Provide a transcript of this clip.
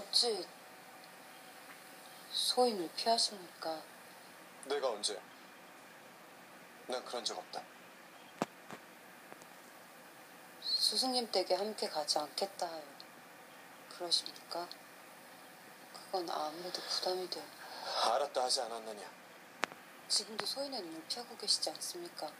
어찌 소인을 피하십니까? 내가 언제? 난 그런 적 없다. 스승님 댁에 함께 가지 않겠다 하여 그러십니까? 그건 아무래도 부담이 돼요. 알았다 하지 않았느냐? 지금도 소인의 눈을 피하고 계시지 않습니까?